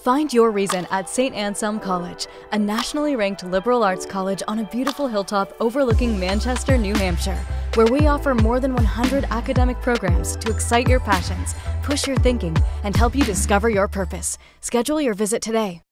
Find your reason at St. Anselm College, a nationally ranked liberal arts college on a beautiful hilltop overlooking Manchester, New Hampshire, where we offer more than 100 academic programs to excite your passions, push your thinking, and help you discover your purpose. Schedule your visit today.